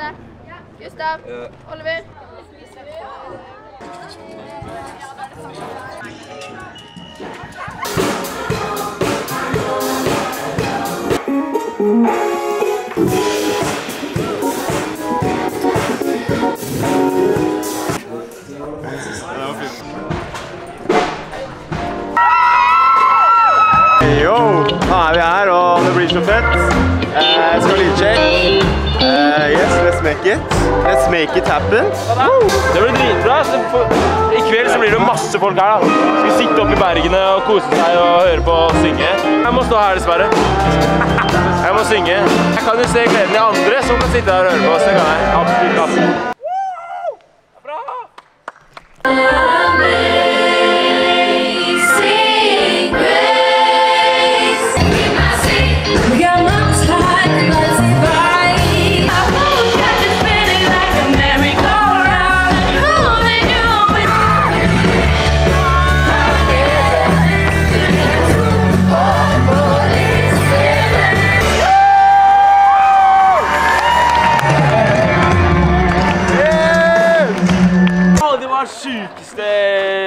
Stine. Gustav. Oliver. Yo, nå er vi her, og det blir så fett. Jeg skal lydsjekk. Make it. Let's make it happen. Det blir dritbra. I kveld så blir det masse folk her. da. Skal sitte oppe i bergene og kose seg og høre på og synge. Jeg må stå her, dessverre. Jeg må synge. Jeg kan jo se gleden i andre som kan sitte her og høre på oss. Det kan jeg. Absolutt. Sjukeste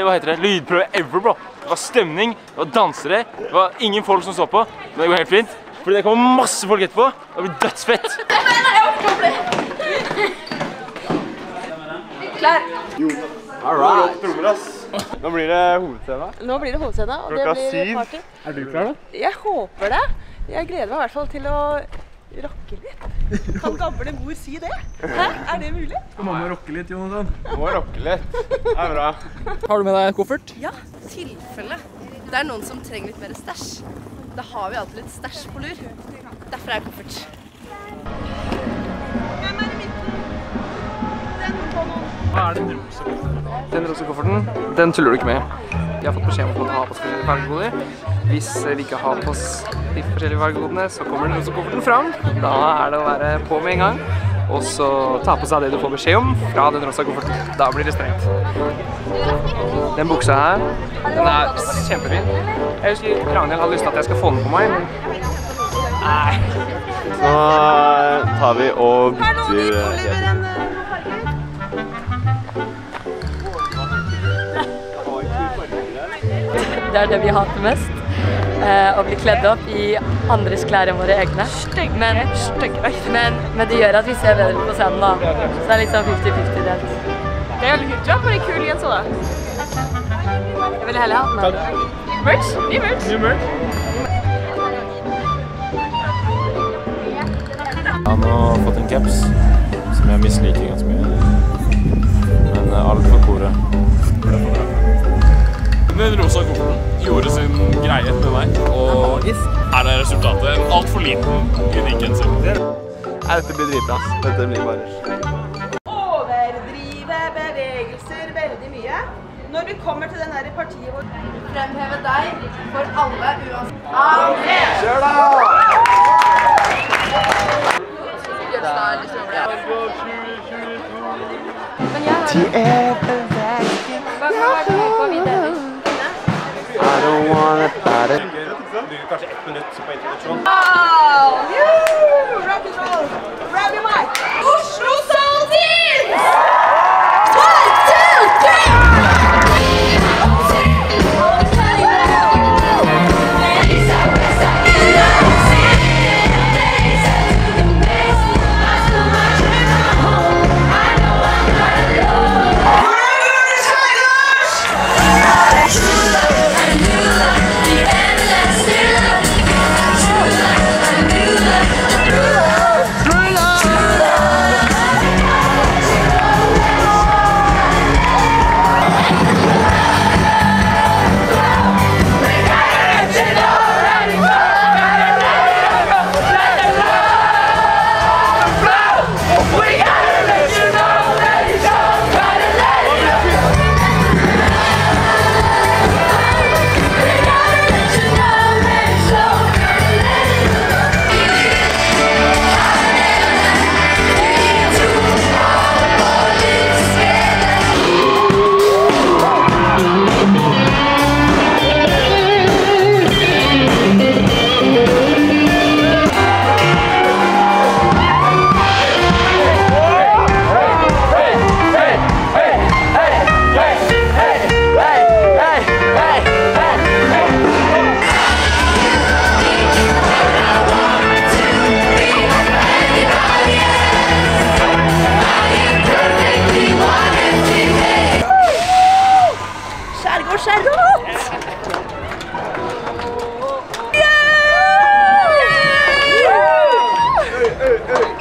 hva heter det, lydprøve ever, bro. Det var stemning, det var dansere, det var ingen folk som så på. Men det går helt fint. Fordi det kommer masse folk etterpå. Det blir dødsfett. Alright. Trommer, ass. Nå blir det hovedscena. Nå blir det hovedscena, og det blir party. Er du klar, da? Jeg håper det. Jeg gleder meg i hvert fall til å rocke litt. Kan gamle mor si det? Hæ? Er det mulig? Skal mamma rocke litt, Jonathan? Må rocke litt. Det er bra. Har du med deg koffert? Ja, tilfelle det er noen som trenger litt mer stæsj. Da har vi alltid litt stæsj på lur. Derfor er jeg koffert. Hvem er i midten? Den på noen. Hva er den rosa kofferten? Den rosa kofferten, den tuller du ikke med. Vi har fått beskjed om at man har på seg forskjellige fargekoder. Hvis vi ikke har på oss de forskjellige fargekodene, så kommer den rosa kofferten fram. Da er det å være på med en gang. Og så ta på seg det du får beskjed om fra den rosa kofferten. Da blir det strengt. Den buksa her, den er kjempefin. Jeg husker Ragnhild hadde lyst til at jeg skal få den på meg, men nei. Nå tar vi og bytter helt. Det er det vi hater mest. Eh, å bli kledd opp i andres klær enn våre egne. Men, men, men det gjør at vi ser bedre på scenen, da. Så det er liksom 50-50 delt. Det er litt Du har på deg kul genser, da. Jeg ville heller hatt den. Merch? Ny merch? Han har fått en caps som jeg misliker ganske mye. Resultatet. En altfor liten unik genser. Dette blir dritbra. Dette blir bare Overdrive bevegelser veldig mye. Når vi kommer til den her partiet hvor Fremheve deg for alle uansett. Kjør da! Men jeg har kanskje ett minutt på Rock and roll!